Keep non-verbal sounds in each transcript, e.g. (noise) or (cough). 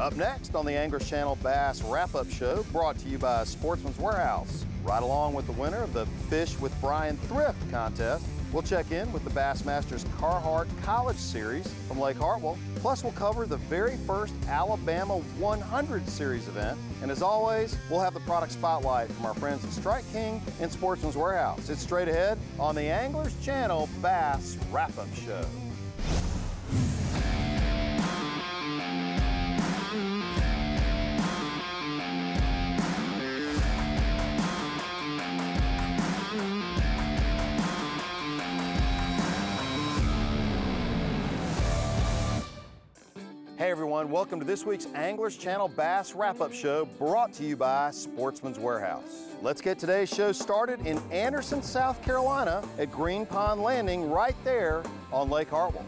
Up next on the Anglers Channel Bass Wrap-Up Show, brought to you by Sportsman's Warehouse. Right along with the winner of the Fish with Bryan Thrift contest, we'll check in with the Bassmasters Carhartt College Series from Lake Hartwell. Plus, we'll cover the very first Alabama 100 Series event. And as always, we'll have the product spotlight from our friends at Strike King and Sportsman's Warehouse. It's straight ahead on the Anglers Channel Bass Wrap-Up Show. Hey everyone, welcome to this week's Anglers Channel Bass Wrap-Up Show brought to you by Sportsman's Warehouse. Let's get today's show started in Anderson, South Carolina at Green Pond Landing right there on Lake Hartwell.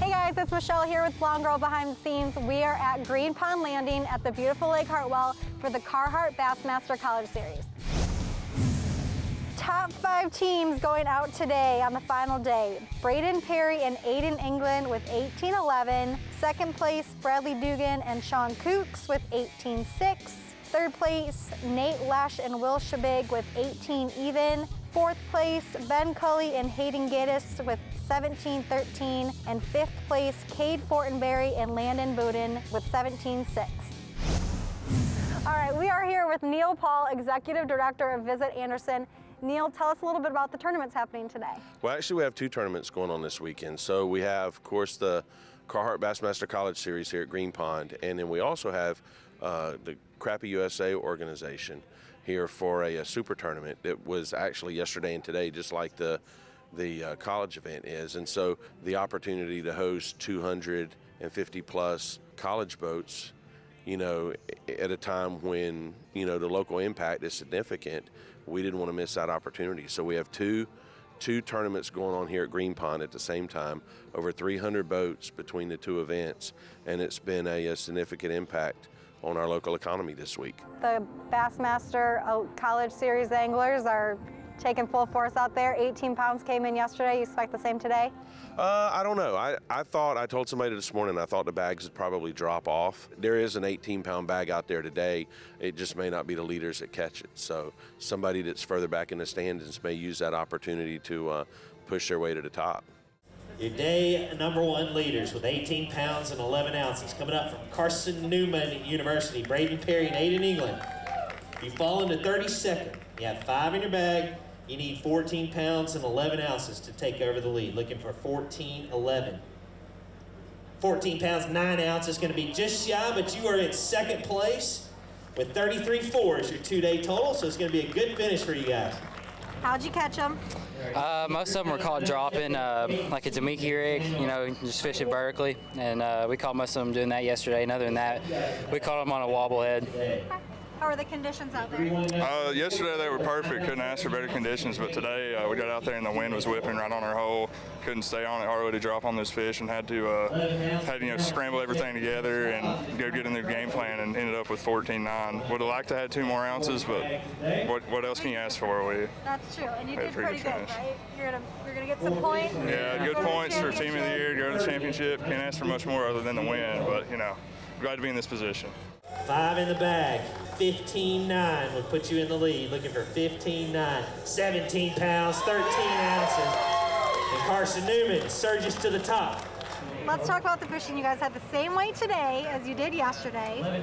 Hey guys, it's Michelle here with Blonde Girl Behind the Scenes. We are at Green Pond Landing at the beautiful Lake Hartwell for the Carhartt Bassmaster College Series top five teams going out today on the final day. Braden Perry and Aiden England with 18-11. Second place, Bradley Dugan and Sean Kooks with 18-6. Third place, Nate Lesh and Will Shabig with 18 even. Fourth place, Ben Cully and Hayden Gaddis with 17-13. And fifth place, Cade Fortenberry and Landon Bowden with 17-6. All right, we are here with Neil Paul, Executive Director of Visit Anderson. Neil, tell us a little bit about the tournaments happening today. Well, actually, we have two tournaments going on this weekend. So we have, of course, the Carhartt Bassmaster College Series here at Green Pond, and then we also have uh, the Crappie USA organization here for a, a, super tournament that was actually yesterday and today, just like the the uh, college event is. And so the opportunity to host 250 plus college boats you know, at a time when, you know, the local impact is significant, we didn't want to miss that opportunity. So we have two two tournaments going on here at Green Pond at the same time, over 300 boats between the two events, and it's been a, a significant impact on our local economy this week. The Bassmaster uh, College Series anglers are taking full force out there. 18 pounds came in yesterday. You expect the same today? Uh, I don't know. I, I thought, I told somebody this morning, I thought the bags would probably drop off. There is an 18 pound bag out there today. It just may not be the leaders that catch it. So somebody that's further back in the standings may use that opportunity to uh, push their way to the top. Your day number one leaders with 18 pounds and 11 ounces coming up from Carson Newman University, Braden Perry and Aiden England. You fall into 32nd. You have five in your bag. You need 14 pounds and 11 ounces to take over the lead. Looking for 14, 11. 14 pounds, 9 ounces, is going to be just shy, but you are in second place with 33.4 is your two-day total, so it's going to be a good finish for you guys. How'd you catch them? Uh, most of them were caught dropping, uh, like a Damiki rig, you know, just fishing vertically. And uh, we caught most of them doing that yesterday. And other than that, we caught them on a wobble head. How are the conditions out there? Uh, yesterday they were perfect. Couldn't ask for better conditions. But today uh, we got out there and the wind was whipping right on our hole. Couldn't stay on it hardly to drop on this fish and had to uh, had you know scramble everything together and go get in the game plan and ended up with 14-9. Would have liked to have two more ounces, but what what else can you ask for? We that's true, and you did pretty good, good right? You're gonna you're gonna get some points. Yeah, good points for team of the year. Go to the championship. Can't ask for much more other than the win, but you know, glad to be in this position. Five in the bag. 15-9 would put you in the lead. Looking for 15-9. 17 pounds, 13 ounces. And Carson Newman surges to the top. Let's talk about the fishing. You guys had the same weight today as you did yesterday.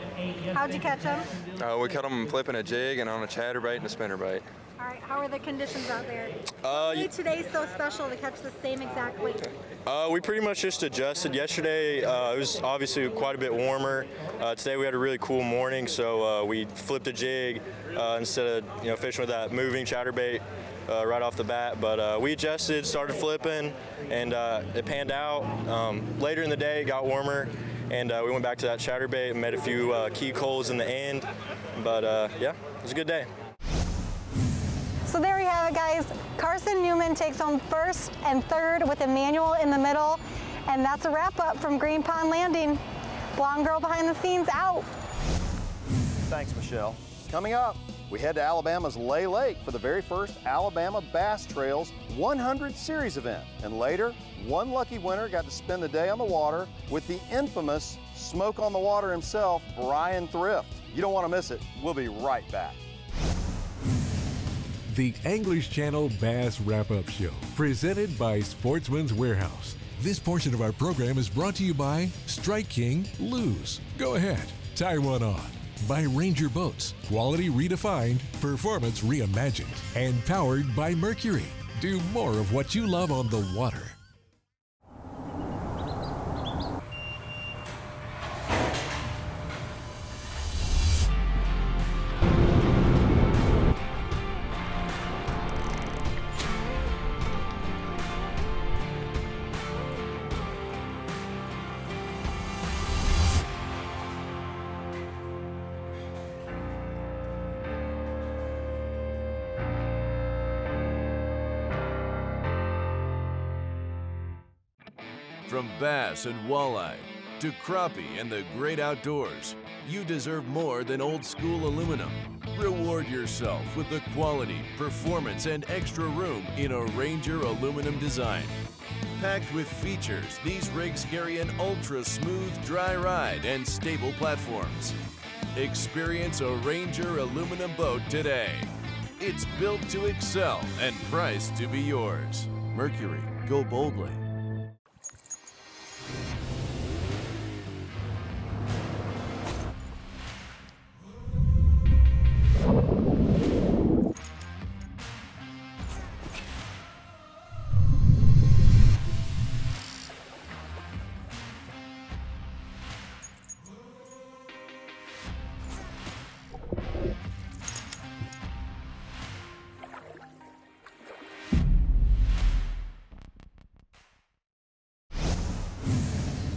How'd you catch them? Uh, we caught them flipping a jig and on a chatterbait and a spinnerbait. All right, how are the conditions out there? Uh, Why today's so special to catch the same exact weight? Uh, we pretty much just adjusted. Yesterday uh, it was obviously quite a bit warmer. Uh, today we had a really cool morning, so uh, we flipped a jig uh, instead of you know fishing with that moving chatterbait uh, right off the bat. But we adjusted, started flipping, and it panned out. Um, later in the day, it got warmer, and we went back to that chatterbait and made a few key coals in the end. But yeah, it was a good day. So there we have it, guys. Carson Newman takes home first and third with Emmanuel in the middle. And that's a wrap up from Green Pond Landing. Blonde Girl behind the scenes out. Thanks, Michelle. Coming up, We head to Alabama's Lay Lake for the very first Alabama Bass Trails 100 Series event. And later, one lucky winner got to spend the day on the water with the infamous Smoke on the Water himself, Bryan Thrift. You don't want to miss it. We'll be right back. The Anglers Channel Bass Wrap Up Show, presented by Sportsman's Warehouse. This portion of our program is brought to you by Strike King Lew's. Go ahead, tie one on. By Ranger Boats, quality redefined, performance reimagined, and powered by Mercury. Do more of what you love on the water. From bass and walleye to crappie and the great outdoors, you deserve more than old school aluminum. Reward yourself with the quality, performance, and extra room in a Ranger aluminum design. Packed with features, these rigs carry an ultra smooth, dry ride and stable platforms. Experience a Ranger aluminum boat today. It's built to excel and priced to be yours. Mercury, go boldly.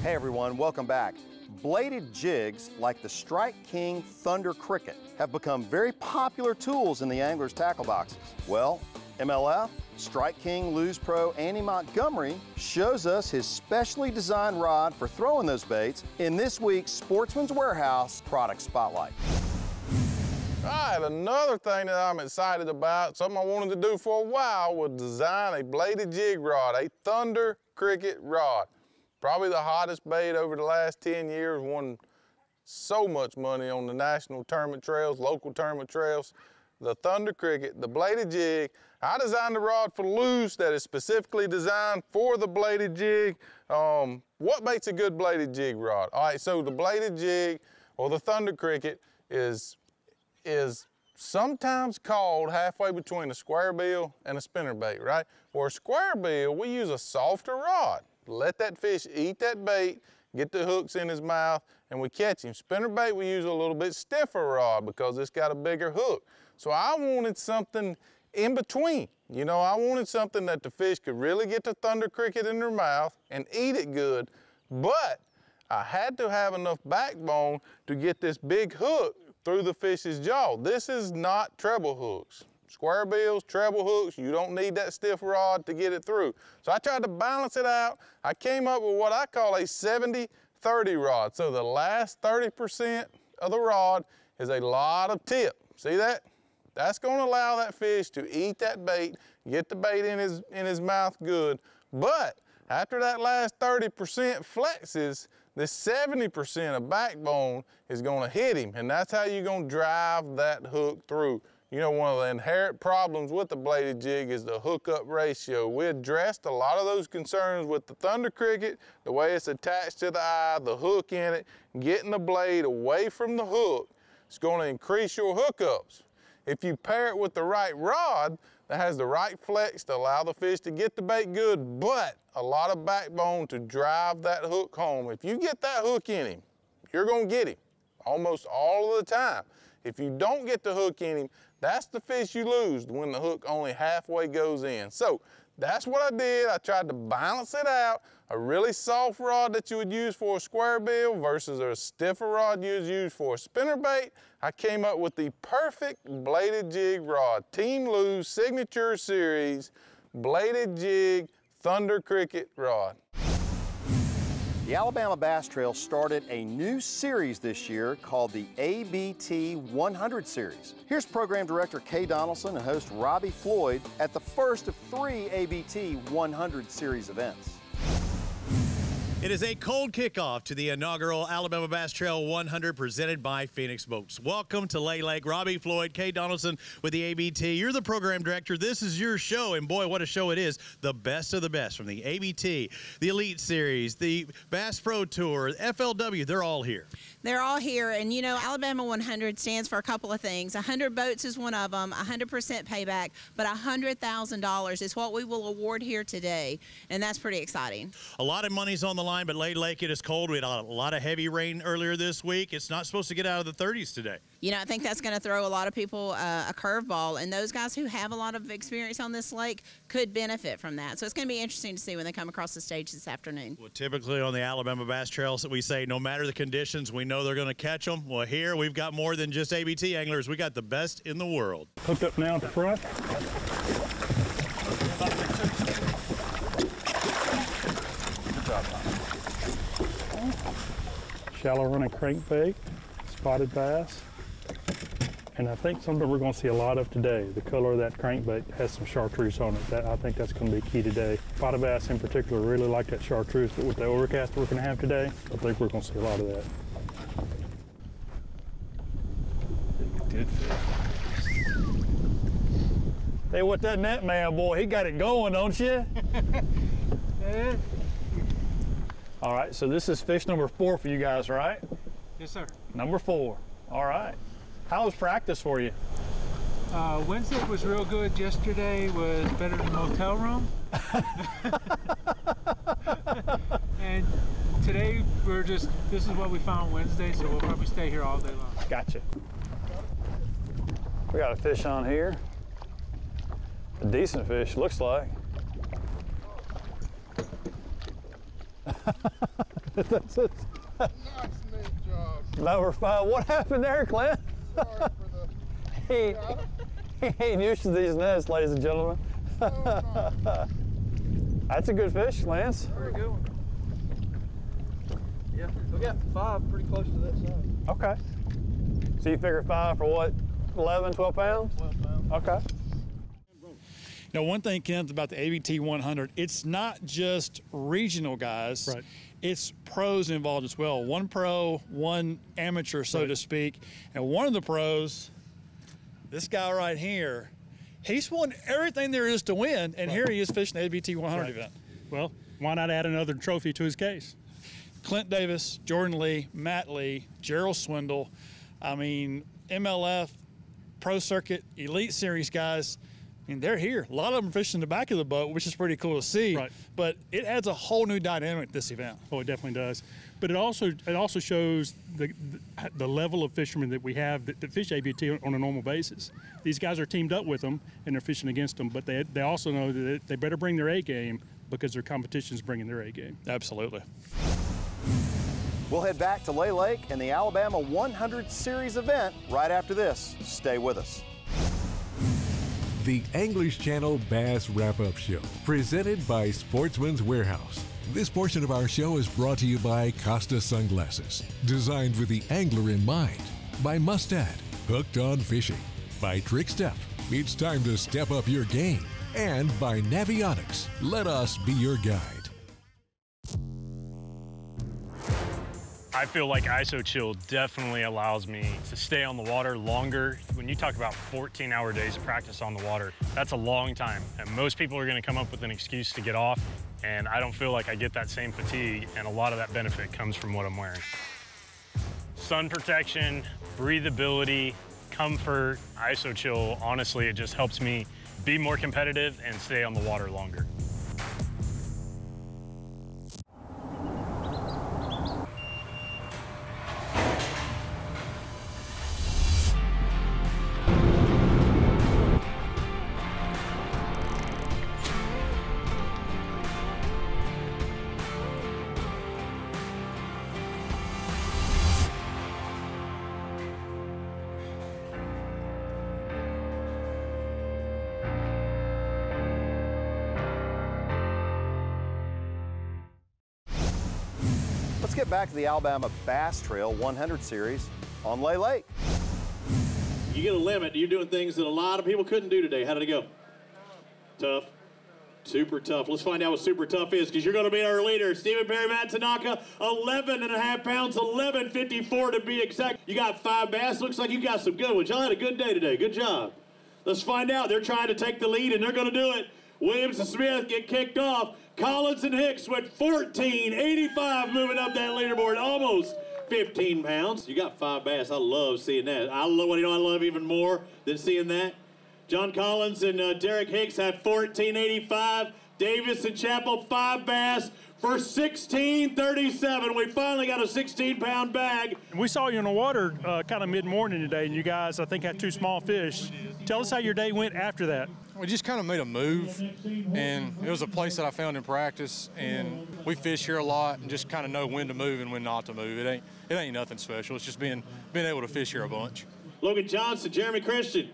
Hey everyone, welcome back. Bladed jigs like the Strike King Thunder Cricket have become very popular tools in the angler's tackle boxes. Well, MLF, Strike King Lew's Pro Andy Montgomery shows us his specially designed rod for throwing those baits in this week's Sportsman's Warehouse Product Spotlight. All right, another thing that I'm excited about, something I wanted to do for a while, was design a bladed jig rod, a Thunder Cricket rod. Probably the hottest bait over the last 10 years, won so much money on the national tournament trails, local tournament trails. The Thunder Cricket, the bladed jig. I designed a rod for Lew's that is specifically designed for the bladed jig. Um, what makes a good bladed jig rod? All right, so the bladed jig or the Thunder Cricket is, is sometimes called halfway between a square bill and a spinner bait, right? For a square bill, we use a softer rod. Let that fish eat that bait, get the hooks in his mouth, and we catch him. Spinner bait, we use a little bit stiffer rod because it's got a bigger hook. So I wanted something in between. You know, I wanted something that the fish could really get the thunder cricket in their mouth and eat it good, but I had to have enough backbone to get this big hook through the fish's jaw. This is not treble hooks. Square bills, treble hooks, you don't need that stiff rod to get it through. So I tried to balance it out. I came up with what I call a 70-30 rod. So the last 30% of the rod is a lot of tip. See that? That's gonna allow that fish to eat that bait, get the bait in his, in his mouth good. But after that last 30% flexes, the 70% of backbone is gonna hit him, and that's how you're gonna drive that hook through. You know, one of the inherent problems with the bladed jig is the hookup ratio. We addressed a lot of those concerns with the Thunder Cricket, the way it's attached to the eye, the hook in it, getting the blade away from the hook. It's gonna increase your hookups. If you pair it with the right rod that has the right flex to allow the fish to get the bait good, but a lot of backbone to drive that hook home. If you get that hook in him, you're gonna get him almost all of the time. If you don't get the hook in him, that's the fish you lose when the hook only halfway goes in. So that's what I did. I tried to balance it out. A really soft rod that you would use for a square bill versus a stiffer rod you would use for a spinner bait. I came up with the perfect bladed jig rod. Team Lew's Signature Series bladed jig Thunder Cricket rod. The Alabama Bass Trail started a new series this year called the ABT 100 Series. Here's Program Director Kay Donaldson and host Robbie Floyd at the first of three ABT 100 Series events. It is a cold kickoff to the inaugural Alabama Bass Trail 100 presented by Phoenix Boats. Welcome to Lay Lake. Robbie Floyd, Kay Donaldson with the ABT. You're the program director. This is your show, and boy, what a show it is. The best of the best from the ABT, the Elite Series, the Bass Pro Tour, FLW, they're all here. They're all here, and you know, Alabama 100 stands for a couple of things. 100 boats is one of them, 100% payback, but $100,000 is what we will award here today, and that's pretty exciting. A lot of money's on the line, but Lay Lake, it is cold. We had a lot of heavy rain earlier this week. It's not supposed to get out of the 30s today. You know, I think that's going to throw a lot of people uh, a curveball, and those guys who have a lot of experience on this lake could benefit from that. So it's going to be interesting to see when they come across the stage this afternoon. Well, typically on the Alabama Bass Trails, we say no matter the conditions, we know they're going to catch them. Well, here we've got more than just ABT anglers. We got the best in the world. Hooked up now at the front. Shallow running crankbait, spotted bass. And I think something we're going to see a lot of today. The color of that crankbait has some chartreuse on it. That, I think that's going to be key today. Spotted bass in particular really like that chartreuse, but with the overcast we're going to have today, I think we're going to see a lot of that. Good fish. Hey, what that net man, boy, he got it going, don't you? Yeah. (laughs) All right, so this is fish number four for you guys, right? Yes, sir. Number four. All right. How was practice for you? Uh, Wednesday was real good. Yesterday was better than motel room. (laughs) and today we're just, this is what we found Wednesday, so we'll probably stay here all day long. Gotcha. We got a fish on here. A decent fish, looks like. (laughs) That's it. Number five. What happened there, Clint? (laughs) he, he ain't used to these nets, ladies and gentlemen. (laughs) That's a good fish, Lance. Very good one. Yeah, we got five pretty close to that side. Okay. So you figure five for what, 11, 12 pounds? 12 pounds. Okay. Now, one thing, Kent, about the ABT 100, it's not just regional guys. Right. It's pros involved as well. One pro, one amateur, so Right. to speak. And one of the pros, this guy right here, he's won everything there is to win, and here he is fishing the ABT 100 Right. event. Well, why not add another trophy to his case? Clent Davis, Jordan Lee, Matt Lee, Gerald Swindle. I mean, MLF, Pro Circuit, Elite Series guys. I mean, they're here. A lot of them fishing in the back of the boat, which is pretty cool to see. Right. But it adds a whole new dynamic to this event. Oh, it definitely does. But it also it also shows the the, the level of fishermen that we have that, that fish ABT on a normal basis. These guys are teamed up with them and they're fishing against them, but they they also know that they better bring their A game because their competition is bringing their A game. Absolutely. We'll head back to Lay Lake and the Alabama 100 Series event right after this. Stay with us. The Anglers Channel Bass Wrap Up Show, presented by Sportsman's Warehouse. This portion of our show is brought to you by Costa Sunglasses, designed with the angler in mind. By Mustad, hooked on fishing. By Trick Step, it's time to step up your game. And by Navionics, let us be your guide. I feel like ISO Chill definitely allows me to stay on the water longer. When you talk about 14 hour days of practice on the water, that's a long time. And most people are gonna come up with an excuse to get off. And I don't feel like I get that same fatigue. And a lot of that benefit comes from what I'm wearing. Sun protection, breathability, comfort, ISO Chill, honestly, it just helps me be more competitive and stay on the water longer. Get back to the Alabama Bass Trail 100 Series on Lay Lake. You get a limit. You're doing things that a lot of people couldn't do today. How did it go? Tough. Super tough. Let's find out what super tough is because you're going to be our leader. Stephen Perry, Tanaka, 11 and a half pounds, 11.54 to be exact. You got five bass. Looks like you got some good ones. Y'all had a good day today. Good job. Let's find out. They're trying to take the lead and they're going to do it. Williams and Smith get kicked off. Collins and Hicks went 14.85 moving up that leaderboard. Almost 15 pounds. You got five bass. I love seeing that. I love what you know I love even more than seeing that. John Collins and uh, Derek Hicks had 1485. Davis and Chapel, five bass for 1637. We finally got a 16 pound bag. We saw you in the water uh, kind of mid morning today, and you guys, I think, had two small fish. Tell us how your day went after that. We just kind of made a move, and it was a place that I found in practice, and we fish here a lot and just kind of know when to move and when not to move. It ain't it ain't nothing special. It's just being being able to fish here a bunch. Logan Johnson, Jeremy Christian.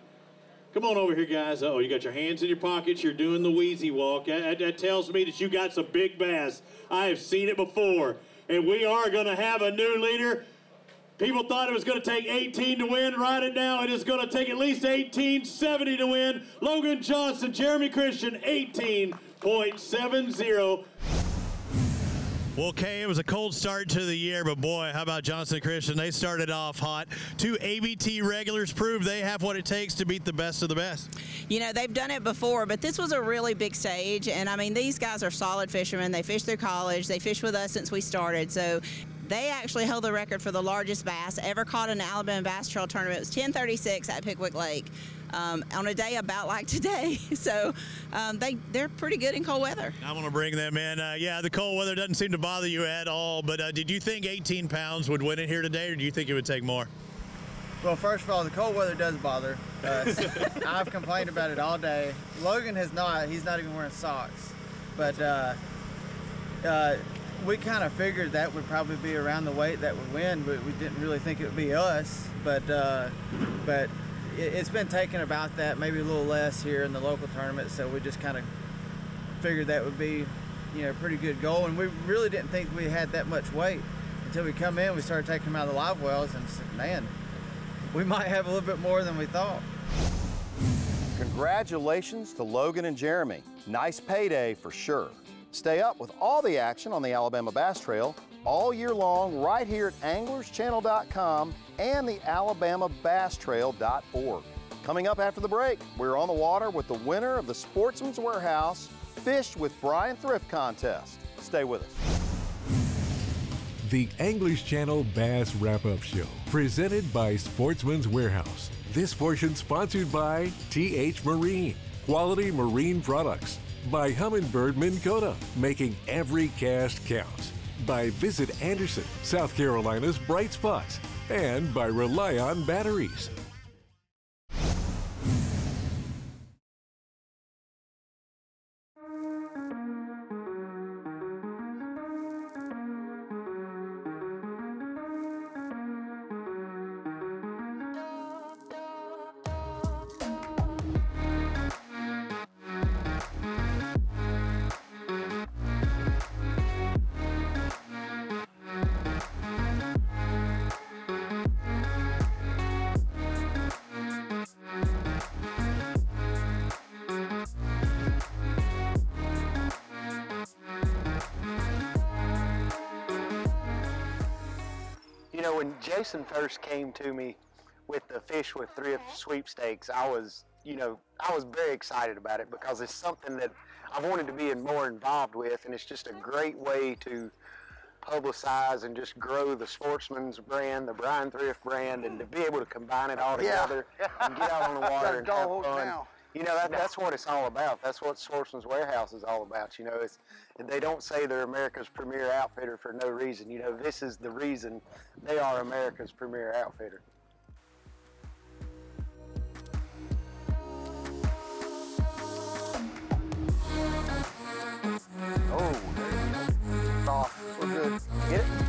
Come on over here, guys. Oh, you got your hands in your pockets. You're doing the wheezy walk. That, that tells me that you got some big bass. I have seen it before. And we are going to have a new leader. People thought it was going to take 18 to win. Right it now, it is going to take at least 1870 to win. Logan Johnson, Jeremy Christian, 18.70. Well, Kay, it was a cold start to the year, but boy, how about Johnson Christian? They started off hot. Two ABT regulars proved they have what it takes to beat the best of the best. You know, they've done it before, but this was a really big stage. And I mean, these guys are solid fishermen. They fish through college, they fish with us since we started. So they actually held the record for the largest bass ever caught in the Alabama Bass Trail Tournament. It was 1036 at Pickwick Lake. Um, on a day about like today. (laughs) So um, they they're pretty good in cold weather. I want to bring them in. Uh, yeah, the cold weather doesn't seem to bother you at all. But uh, did you think 18 pounds would win it here today, or do you think it would take more? Well, first of all, the cold weather does bother us. (laughs) I've complained about it all day. Logan has not. He's not even wearing socks. But uh, uh, we kind of figured that would probably be around the weight that would win, but we didn't really think it would be us. But uh, but it's been taking about that, maybe a little less here in the local tournament. So we just kind of figured that would be, you know, a pretty good goal. And we really didn't think we had that much weight until we come in. We started taking them out of the live wells, and said, man, we might have a little bit more than we thought. Congratulations to Logan and Jeremy. Nice payday for sure. Stay up with all the action on the Alabama Bass Trail all year long right here at anglerschannel.com and the alabamabasstrail.org. Coming up after the break, we're on the water with the winner of the Sportsman's Warehouse Fish with Bryan Thrift contest. Stay with us. The Anglers Channel Bass Wrap Up Show, presented by Sportsman's Warehouse. This portion sponsored by TH Marine, quality marine products, by Humminbird Minn Kota, making every cast count, by Visit Anderson, South Carolina's bright spots, and by Relion Batteries. Jason first came to me with the Fish with Thrift sweepstakes, I was, you know, I was very excited about it because it's something that I've wanted to be more involved with, and it's just a mm-hmm. great way to publicize and just grow the Sportsman's brand, the Bryan Thrift brand, and to be able to combine it all Yeah. together and get out on the (laughs) water and have fun. now. You know, that, that's what it's all about. That's what Sportsman's Warehouse is all about. You know, it's they don't say they're America's premier outfitter for no reason. You know, this is the reason they are America's premier outfitter. Oh, there you go. Off. We're good. Get it?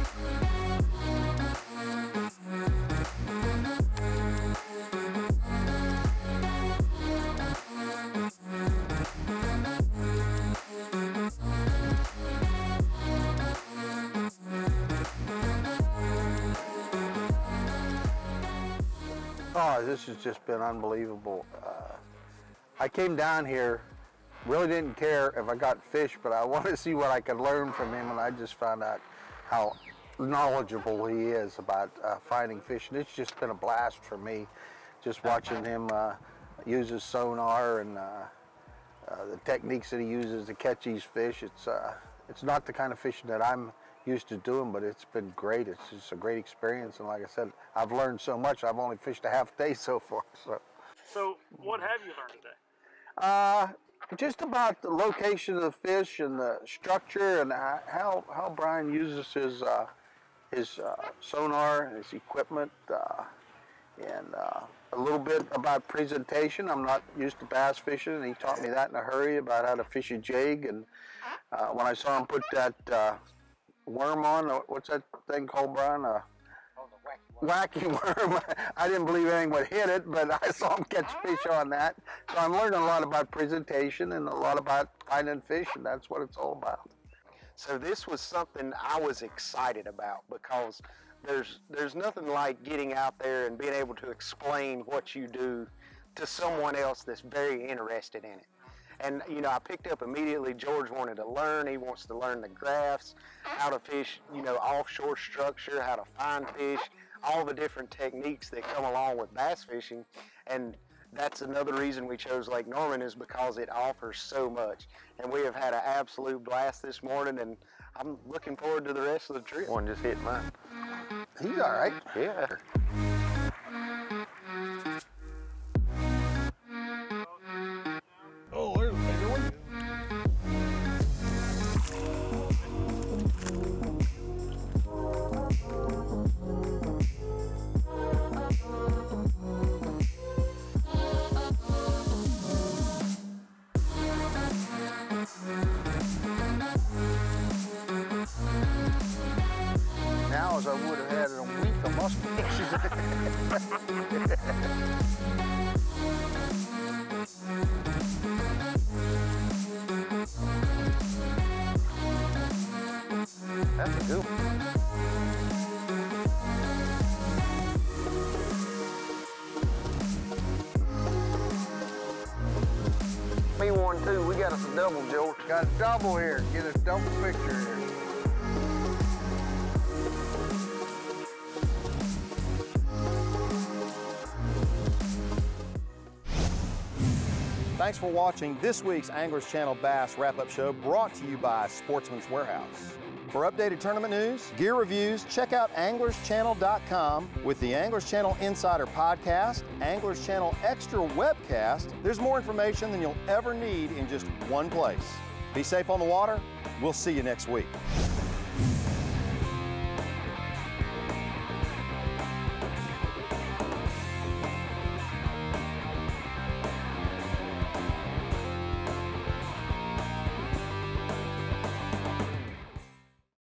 This has just been unbelievable. Uh, I came down here, really didn't care if I got fish, but I (laughs) wanted to see what I could learn from him, and I just found out how knowledgeable he is about uh, finding fish, and it's just been a blast for me, just watching him uh, use his sonar and uh, uh, the techniques that he uses to catch these fish. It's uh, it's not the kind of fishing that I'm used to doing, but it's been great. It's just a great experience, and like I said, I've learned so much. I've only fished a half day so far, so. So, what have you learned today? Uh, just about the location of the fish and the structure and how how Bryan uses his uh, his uh, sonar and his equipment, uh, and uh, a little bit about presentation. I'm not used to bass fishing, and he taught me that in a hurry about how to fish a jig. And uh, when I saw him put that uh, worm on, what's that thing called, Bryan? Uh, wacky (laughs) worm. I didn't believe anything would hit it, but I saw him catch fish on that. So I'm learning a lot about presentation and a lot about finding fish, and that's what it's all about. So this was something I was excited about because there's there's nothing like getting out there and being able to explain what you do to someone else that's very interested in it. And you know, I picked up immediately. George wanted to learn. He wants to learn the graphs, how to fish, you know, offshore structure, how to find fish, all the different techniques that come along with bass fishing. And that's another reason we chose Lake Norman is because it offers so much. And we have had an absolute blast this morning, and I'm looking forward to the rest of the trip. One just hit mine. He's all right. Yeah. Got a double here. Get a double picture here. Thanks for watching this week's Anglers Channel Bass Wrap-Up Show brought to you by Sportsman's Warehouse. For updated tournament news, gear reviews, check out anglerschannel.com with the Anglers Channel Insider Podcast, Anglers Channel Extra Webcast. There's more information than you'll ever need in just one place. Be safe on the water. We'll see you next week.